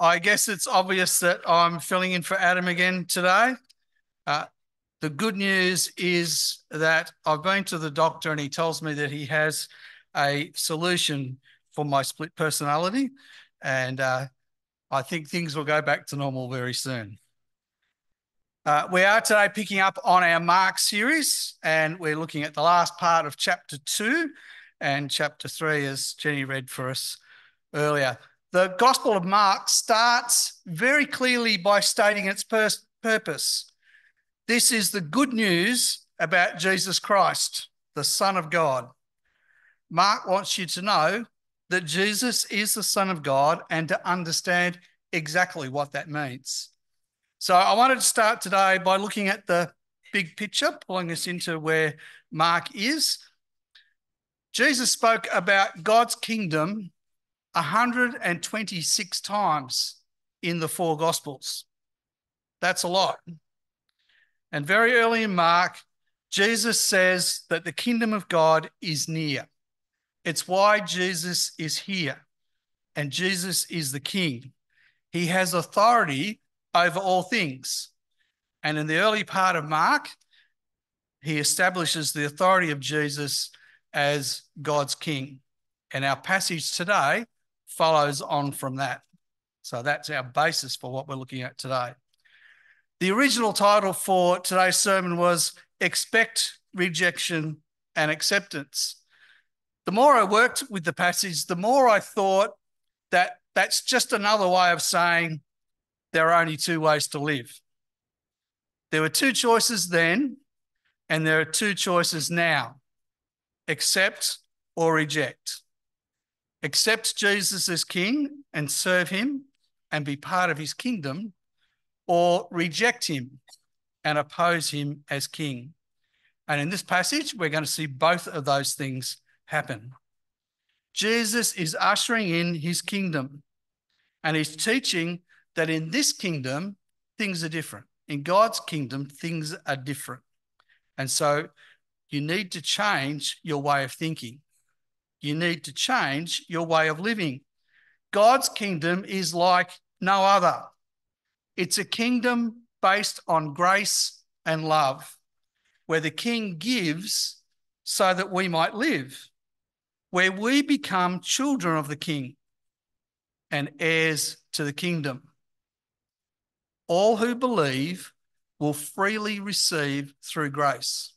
I guess it's obvious that I'm filling in for Adam again today. Uh, the good news is that I've been to the doctor and he tells me that he has a solution for my split personality. And uh, I think things will go back to normal very soon. Uh, we are today picking up on our Mark series, and we're looking at the last part of chapter two and chapter three, as Jenny read for us earlier. The Gospel of Mark starts very clearly by stating its purpose. This is the good news about Jesus Christ, the Son of God. Mark wants you to know that Jesus is the Son of God and to understand exactly what that means. So I wanted to start today by looking at the big picture, pulling us into where Mark is. Jesus spoke about God's kingdom 126 times in the four Gospels. That's a lot. And very early in Mark, Jesus says that the kingdom of God is near. It's why Jesus is here, and Jesus is the king. He has authority over all things. And in the early part of Mark, he establishes the authority of Jesus as God's king. And our passage today follows on from that. So that's our basis for what we're looking at today. The original title for today's sermon was Expect Rejection and Acceptance. The more I worked with the passage, the more I thought that that's just another way of saying there are only two ways to live. There were two choices then, and there are two choices now accept or reject. Accept Jesus as king and serve him and be part of his kingdom, or reject him and oppose him as king. And in this passage, we're going to see both of those things happen. Jesus is ushering in his kingdom and he's teaching that in this kingdom, things are different. In God's kingdom, things are different. And so you need to change your way of thinking. You need to change your way of living. God's kingdom is like no other. It's a kingdom based on grace and love, where the king gives so that we might live, where we become children of the king and heirs to the kingdom. All who believe will freely receive through grace.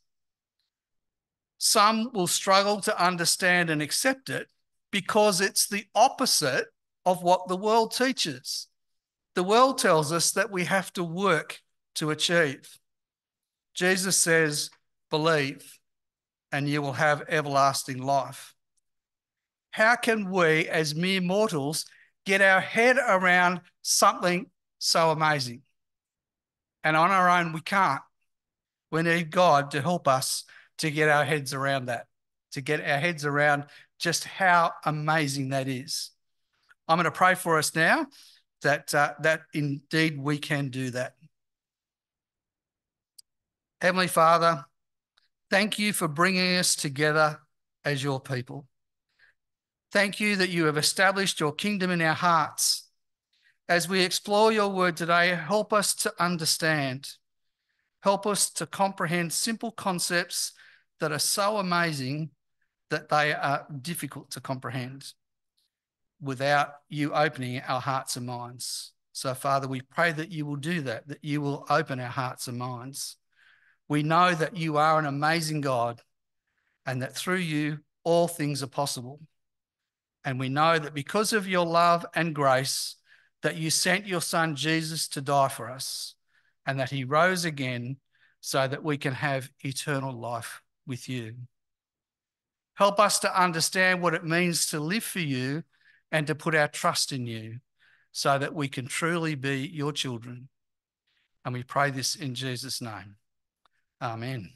Some will struggle to understand and accept it because it's the opposite of what the world teaches. The world tells us that we have to work to achieve. Jesus says, Believe, and you will have everlasting life. How can we, as mere mortals, get our head around something so amazing. And on our own, we can't. We need God to help us to get our heads around that, to get our heads around just how amazing that is. I'm going to pray for us now that, uh, that indeed we can do that. Heavenly Father, thank you for bringing us together as your people. Thank you that you have established your kingdom in our hearts as we explore your word today, help us to understand. Help us to comprehend simple concepts that are so amazing that they are difficult to comprehend without you opening our hearts and minds. So, Father, we pray that you will do that, that you will open our hearts and minds. We know that you are an amazing God and that through you, all things are possible. And we know that because of your love and grace, that you sent your son Jesus to die for us and that he rose again so that we can have eternal life with you. Help us to understand what it means to live for you and to put our trust in you so that we can truly be your children. And we pray this in Jesus' name. Amen.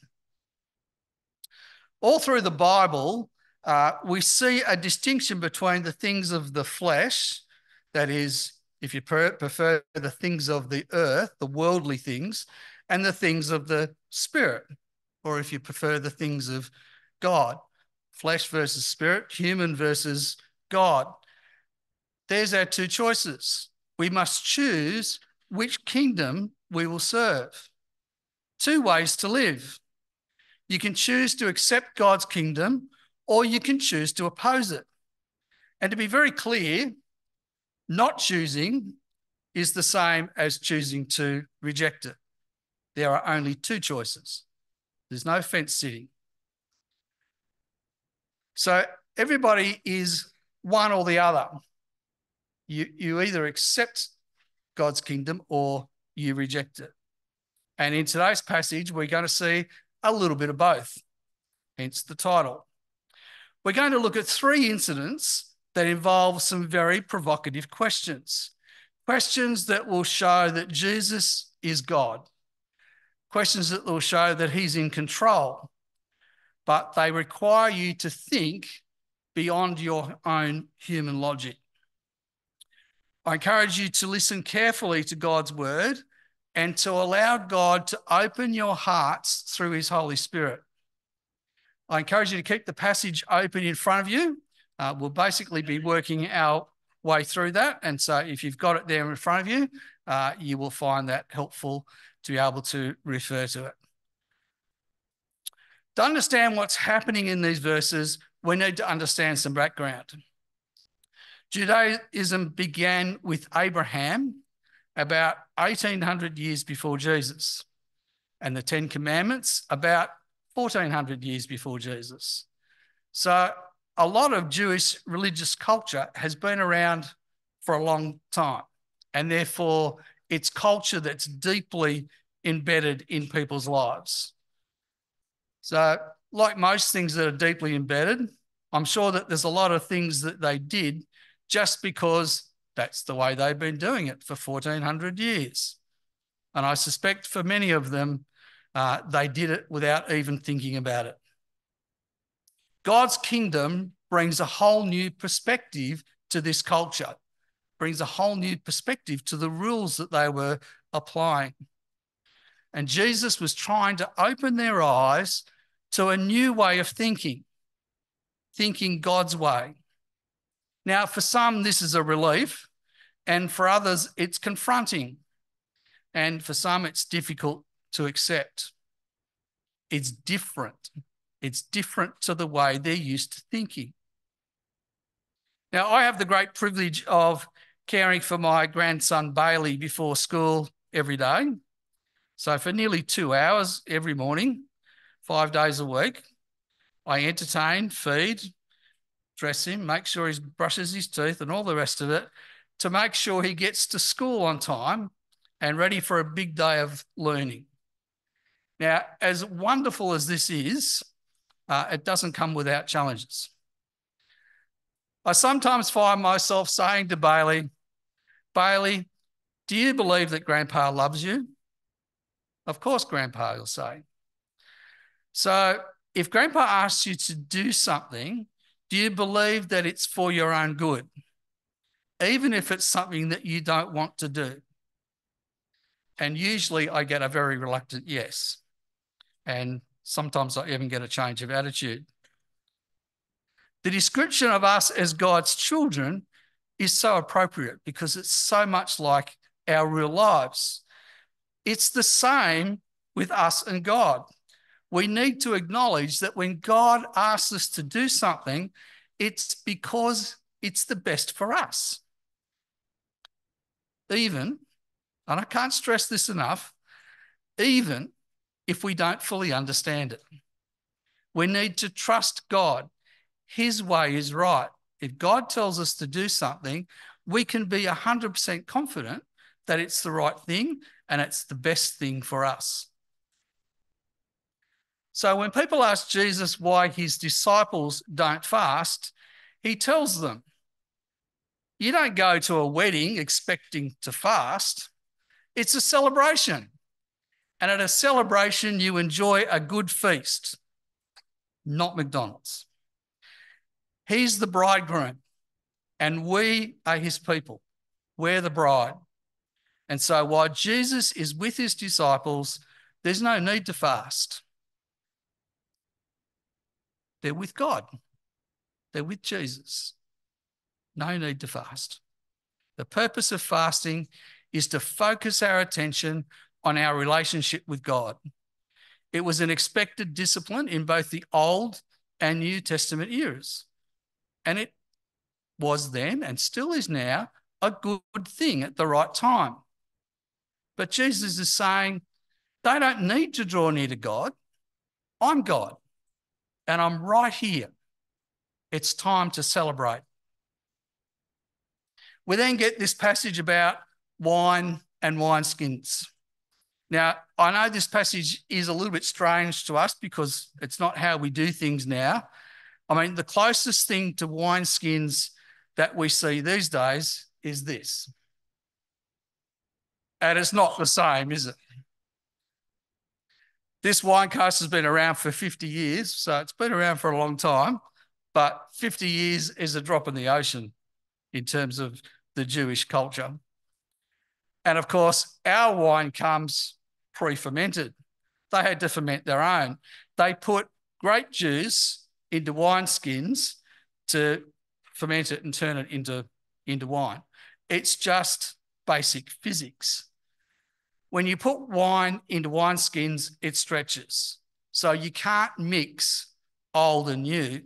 All through the Bible, uh, we see a distinction between the things of the flesh, that is, if you prefer the things of the earth, the worldly things, and the things of the spirit, or if you prefer the things of God, flesh versus spirit, human versus God. There's our two choices. we must choose which kingdom we will serve. Two ways to live. You can choose to accept God's kingdom or you can choose to oppose it. And to be very clear, not choosing is the same as choosing to reject it. There are only two choices. There's no fence sitting. So everybody is one or the other. You, you either accept God's kingdom or you reject it. And in today's passage, we're going to see a little bit of both, hence the title. We're going to look at three incidents that involve some very provocative questions. Questions that will show that Jesus is God. Questions that will show that he's in control. But they require you to think beyond your own human logic. I encourage you to listen carefully to God's word and to allow God to open your hearts through his Holy Spirit. I encourage you to keep the passage open in front of you. Uh, we'll basically be working our way through that. And so if you've got it there in front of you, uh, you will find that helpful to be able to refer to it. To understand what's happening in these verses, we need to understand some background. Judaism began with Abraham about 1800 years before Jesus, and the Ten Commandments about 1400 years before Jesus. So, a lot of Jewish religious culture has been around for a long time, and therefore it's culture that's deeply embedded in people's lives. So, like most things that are deeply embedded, I'm sure that there's a lot of things that they did just because that's the way they've been doing it for 1400 years. And I suspect for many of them, uh, they did it without even thinking about it. God's kingdom brings a whole new perspective to this culture, brings a whole new perspective to the rules that they were applying. And Jesus was trying to open their eyes to a new way of thinking, thinking God's way. Now, for some, this is a relief, and for others, it's confronting. And for some, it's difficult to accept. It's different. It's different to the way they're used to thinking. Now, I have the great privilege of caring for my grandson Bailey before school every day. So, for nearly two hours every morning, five days a week, I entertain, feed, dress him, make sure he brushes his teeth and all the rest of it to make sure he gets to school on time and ready for a big day of learning. Now, as wonderful as this is, uh, it doesn't come without challenges. I sometimes find myself saying to Bailey, Bailey, do you believe that Grandpa loves you? Of course, Grandpa will say. So if Grandpa asks you to do something do you believe that it's for your own good, even if it's something that you don't want to do? And usually I get a very reluctant yes. And sometimes I even get a change of attitude. The description of us as God's children is so appropriate because it's so much like our real lives. It's the same with us and God we need to acknowledge that when God asks us to do something, it's because it's the best for us. Even, and I can't stress this enough, even if we don't fully understand it. We need to trust God. His way is right. If God tells us to do something, we can be 100% confident that it's the right thing and it's the best thing for us. So when people ask Jesus why his disciples don't fast, he tells them, You don't go to a wedding expecting to fast, it's a celebration. And at a celebration, you enjoy a good feast, not McDonald's. He's the bridegroom, and we are his people. We're the bride. And so while Jesus is with his disciples, there's no need to fast. They're with God, they're with Jesus. No need to fast. The purpose of fasting is to focus our attention on our relationship with God. It was an expected discipline in both the Old and New Testament eras. And it was then and still is now a good thing at the right time. But Jesus is saying they don't need to draw near to God. I'm God and I'm right here. It's time to celebrate. We then get this passage about wine and wineskins. Now, I know this passage is a little bit strange to us because it's not how we do things now. I mean, the closest thing to wineskins that we see these days is this. And it's not the same, is it? This wine cask has been around for 50 years, so it's been around for a long time, but 50 years is a drop in the ocean in terms of the Jewish culture. And of course, our wine comes pre fermented. They had to ferment their own. They put grape juice into wine skins to ferment it and turn it into, into wine. It's just basic physics. When you put wine into wine skins, it stretches. So you can't mix old and new.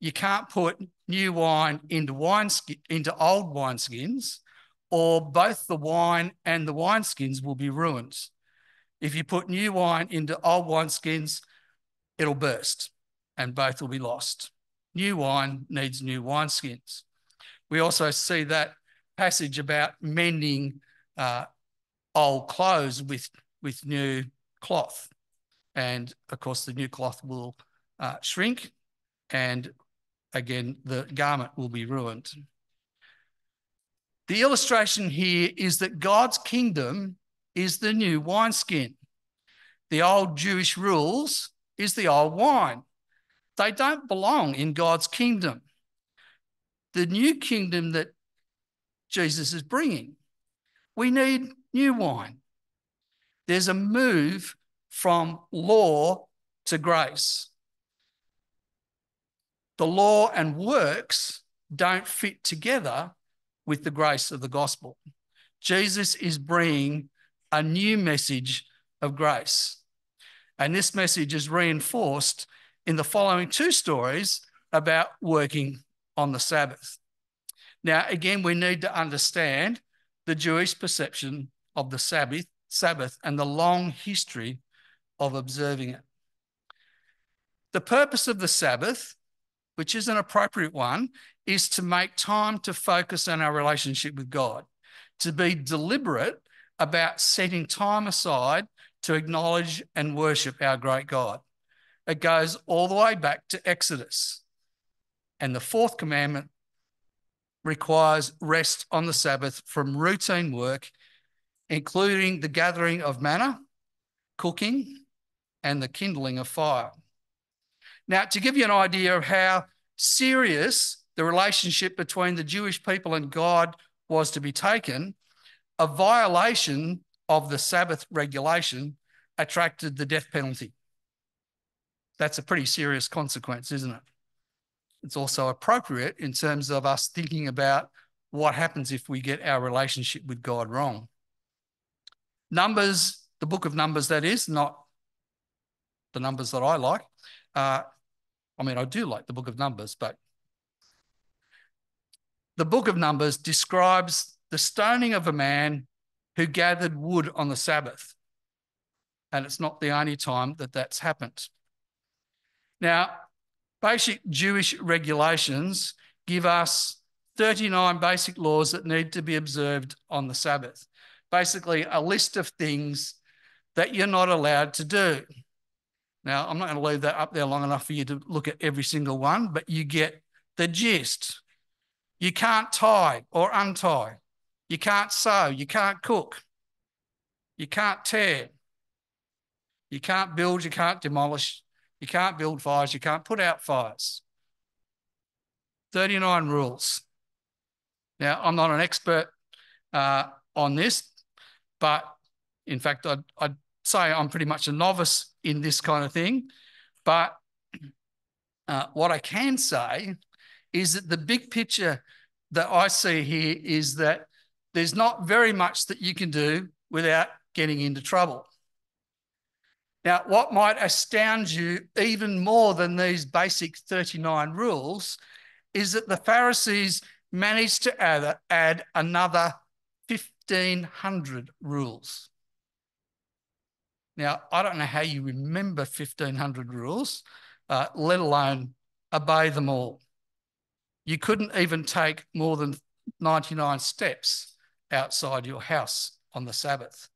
You can't put new wine into wine into old wine skins or both the wine and the wineskins will be ruined. If you put new wine into old wineskins, it'll burst and both will be lost. New wine needs new wineskins. We also see that passage about mending uh, old clothes with, with new cloth. And of course, the new cloth will uh, shrink and again, the garment will be ruined. The illustration here is that God's kingdom is the new wineskin. The old Jewish rules is the old wine. They don't belong in God's kingdom. The new kingdom that Jesus is bringing, we need new wine. There's a move from law to grace. The law and works don't fit together with the grace of the gospel. Jesus is bringing a new message of grace. And this message is reinforced in the following two stories about working on the Sabbath. Now, again, we need to understand the Jewish perception of the Sabbath, Sabbath and the long history of observing it. The purpose of the Sabbath, which is an appropriate one, is to make time to focus on our relationship with God, to be deliberate about setting time aside to acknowledge and worship our great God. It goes all the way back to Exodus. And the fourth commandment requires rest on the Sabbath from routine work, including the gathering of manna, cooking, and the kindling of fire. Now, to give you an idea of how serious the relationship between the Jewish people and God was to be taken, a violation of the Sabbath regulation attracted the death penalty. That's a pretty serious consequence, isn't it? It's also appropriate in terms of us thinking about what happens if we get our relationship with God wrong. Numbers, the book of Numbers, that is, not the numbers that I like. Uh, I mean, I do like the book of Numbers, but the book of Numbers describes the stoning of a man who gathered wood on the Sabbath. And it's not the only time that that's happened. Now, basic Jewish regulations give us 39 basic laws that need to be observed on the Sabbath. Basically, a list of things that you're not allowed to do. Now, I'm not going to leave that up there long enough for you to look at every single one, but you get the gist. You can't tie or untie. You can't sew. You can't cook. You can't tear. You can't build. You can't demolish. You can't build fires. You can't put out fires. 39 rules. Now, I'm not an expert uh, on this, but in fact, I'd, I'd say I'm pretty much a novice in this kind of thing. But uh, what I can say is that the big picture that I see here is that there's not very much that you can do without getting into trouble. Now, what might astound you even more than these basic 39 rules is that the Pharisees managed to add, add another 1,500 rules. Now, I don't know how you remember 1,500 rules, uh, let alone obey them all. You couldn't even take more than 99 steps outside your house on the Sabbath.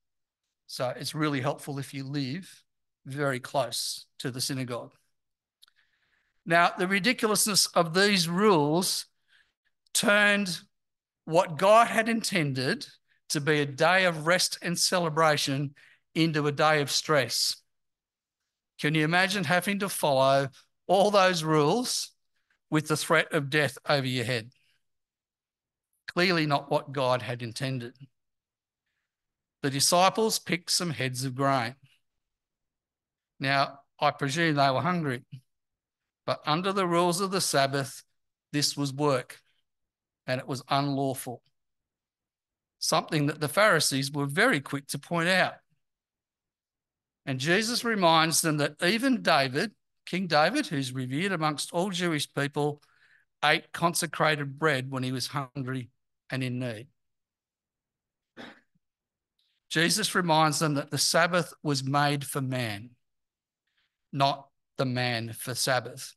So it's really helpful if you live very close to the synagogue. Now, the ridiculousness of these rules turned what God had intended to be a day of rest and celebration into a day of stress. Can you imagine having to follow all those rules with the threat of death over your head? Clearly, not what God had intended. The disciples picked some heads of grain. Now, I presume they were hungry, but under the rules of the Sabbath, this was work and it was unlawful. Something that the Pharisees were very quick to point out. And Jesus reminds them that even David, King David, who's revered amongst all Jewish people, ate consecrated bread when he was hungry and in need. Jesus reminds them that the Sabbath was made for man, not the man for Sabbath.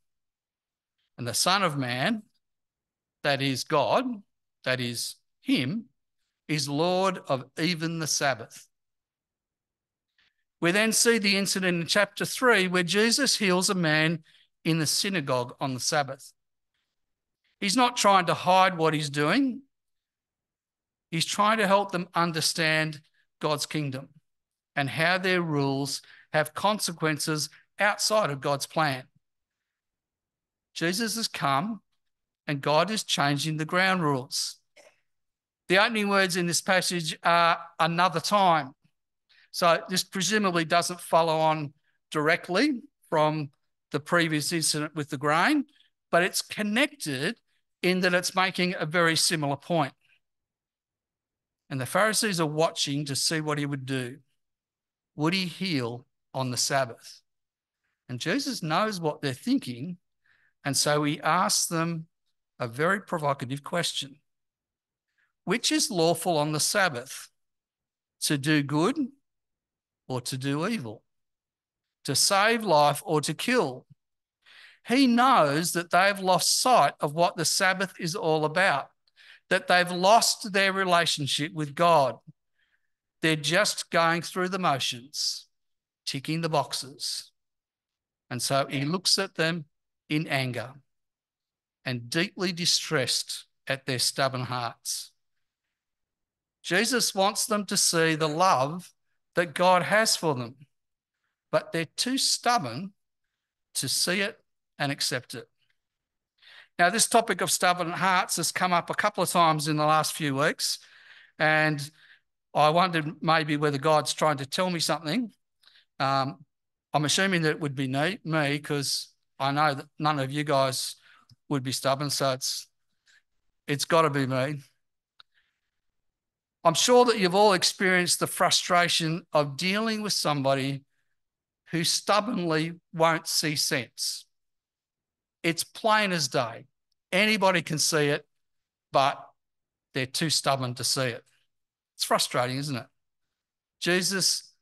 And the Son of Man, that is God, that is Him, is Lord of even the Sabbath. We then see the incident in chapter 3 where Jesus heals a man in the synagogue on the Sabbath. He's not trying to hide what he's doing, he's trying to help them understand God's kingdom and how their rules have consequences outside of God's plan. Jesus has come and God is changing the ground rules. The opening words in this passage are another time. So this presumably doesn't follow on directly from the previous incident with the grain, but it's connected in that it's making a very similar point. And the Pharisees are watching to see what he would do. Would he heal on the Sabbath? And Jesus knows what they're thinking. And so he asks them a very provocative question Which is lawful on the Sabbath? To do good or to do evil? To save life or to kill? He knows that they've lost sight of what the Sabbath is all about, that they've lost their relationship with God. They're just going through the motions, ticking the boxes. And so he looks at them in anger and deeply distressed at their stubborn hearts. Jesus wants them to see the love that God has for them, but they're too stubborn to see it and accept it. Now, this topic of stubborn hearts has come up a couple of times in the last few weeks, and I wondered maybe whether God's trying to tell me something. Um, I'm assuming that it would be me because I know that none of you guys would be stubborn, so it's it's got to be me. I'm sure that you've all experienced the frustration of dealing with somebody who stubbornly won't see sense. It's plain as day. Anybody can see it, but they're too stubborn to see it. It's frustrating, isn't it? Jesus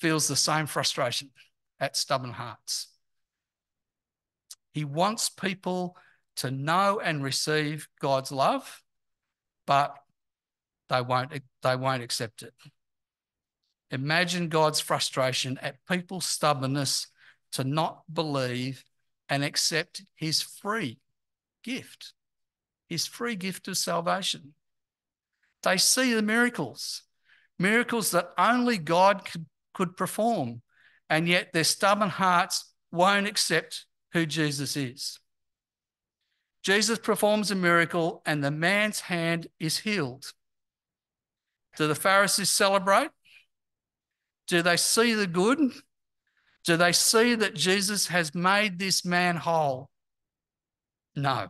feels the same frustration at stubborn hearts. He wants people to know and receive God's love, but they won't, they won't accept it. Imagine God's frustration at people's stubbornness to not believe and accept his free gift, his free gift of salvation. They see the miracles, miracles that only God could, could perform, and yet their stubborn hearts won't accept who Jesus is. Jesus performs a miracle and the man's hand is healed. Do the Pharisees celebrate? Do they see the good? Do they see that Jesus has made this man whole? No.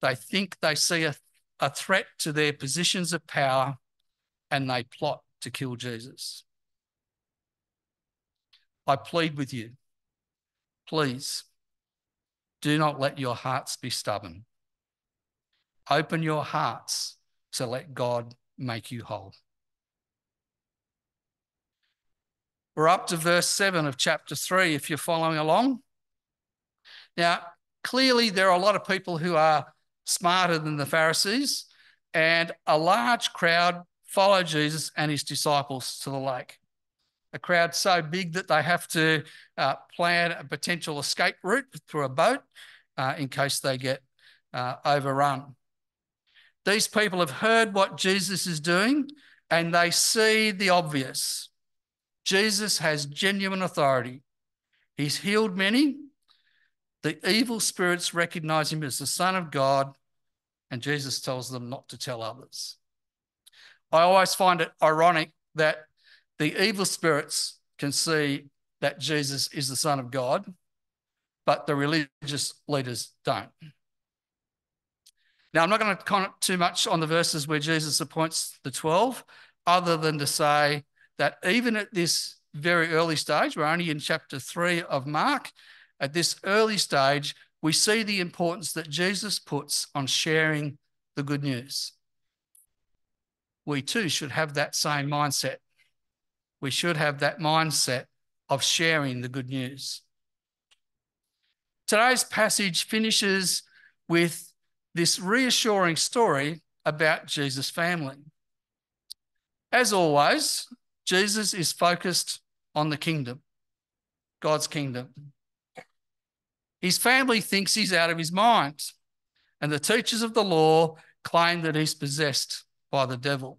They think they see a, a threat to their positions of power and they plot to kill Jesus. I plead with you, please do not let your hearts be stubborn. Open your hearts to let God make you whole. We're up to verse 7 of chapter 3 if you're following along. Now, clearly, there are a lot of people who are smarter than the Pharisees, and a large crowd follow Jesus and his disciples to the lake. A crowd so big that they have to uh, plan a potential escape route through a boat uh, in case they get uh, overrun. These people have heard what Jesus is doing and they see the obvious. Jesus has genuine authority. He's healed many. The evil spirits recognize him as the Son of God, and Jesus tells them not to tell others. I always find it ironic that the evil spirits can see that Jesus is the Son of God, but the religious leaders don't. Now, I'm not going to comment too much on the verses where Jesus appoints the 12, other than to say that even at this very early stage, we're only in chapter 3 of Mark, at this early stage, we see the importance that Jesus puts on sharing the good news. We too should have that same mindset. We should have that mindset of sharing the good news. Today's passage finishes with this reassuring story about Jesus' family. As always, Jesus is focused on the kingdom, God's kingdom. His family thinks he's out of his mind, and the teachers of the law claim that he's possessed by the devil.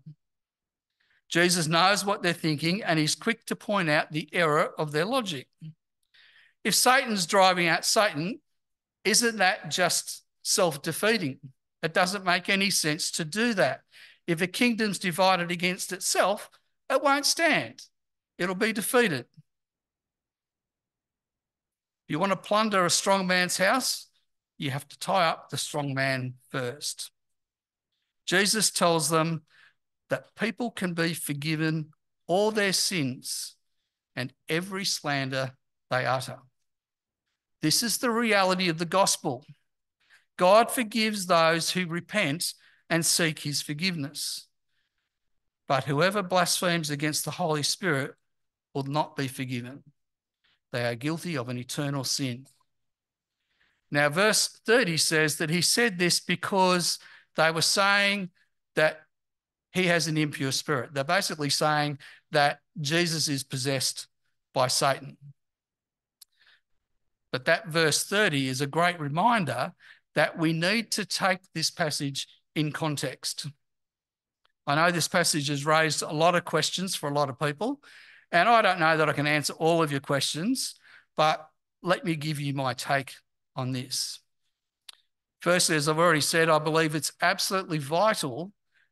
Jesus knows what they're thinking and he's quick to point out the error of their logic. If Satan's driving out Satan, isn't that just self defeating? It doesn't make any sense to do that. If a kingdom's divided against itself, it won't stand, it'll be defeated. If you want to plunder a strong man's house, you have to tie up the strong man first. Jesus tells them that people can be forgiven all their sins and every slander they utter. This is the reality of the gospel. God forgives those who repent and seek his forgiveness. But whoever blasphemes against the Holy Spirit will not be forgiven. They are guilty of an eternal sin. Now, verse 30 says that he said this because they were saying that he has an impure spirit. They're basically saying that Jesus is possessed by Satan. But that verse 30 is a great reminder that we need to take this passage in context. I know this passage has raised a lot of questions for a lot of people, and I don't know that I can answer all of your questions, but let me give you my take on this. Firstly, as I've already said, I believe it's absolutely vital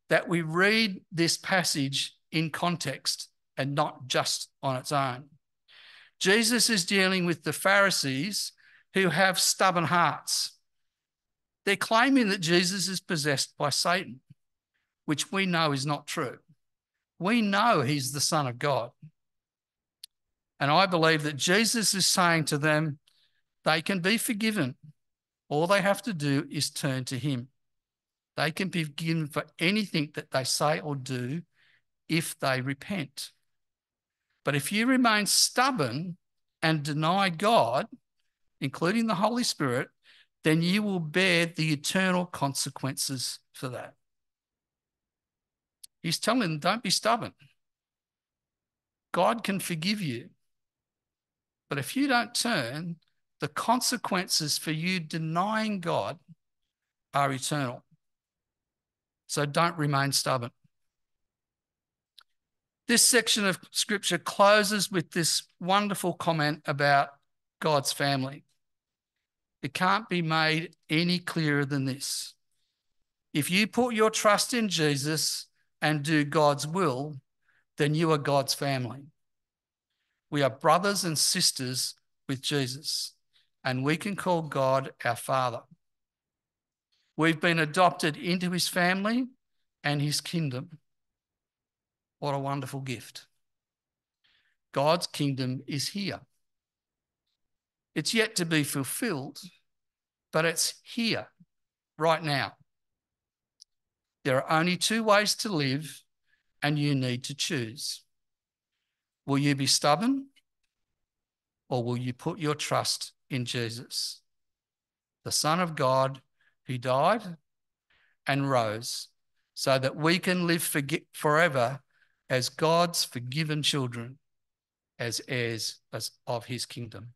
that we read this passage in context and not just on its own. Jesus is dealing with the Pharisees who have stubborn hearts. They're claiming that Jesus is possessed by Satan, which we know is not true. We know he's the Son of God. And I believe that Jesus is saying to them, they can be forgiven. All they have to do is turn to him. They can be forgiven for anything that they say or do if they repent. But if you remain stubborn and deny God, including the Holy Spirit, then you will bear the eternal consequences for that. He's telling them, don't be stubborn. God can forgive you. But if you don't turn, the consequences for you denying God are eternal. So don't remain stubborn. This section of scripture closes with this wonderful comment about God's family. It can't be made any clearer than this. If you put your trust in Jesus and do God's will, then you are God's family. We are brothers and sisters with Jesus, and we can call God our Father. We've been adopted into his family and his kingdom. What a wonderful gift. God's kingdom is here. It's yet to be fulfilled, but it's here right now. There are only two ways to live, and you need to choose. Will you be stubborn, or will you put your trust in Jesus, the Son of God who died and rose so that we can live forever as God's forgiven children, as heirs of his kingdom?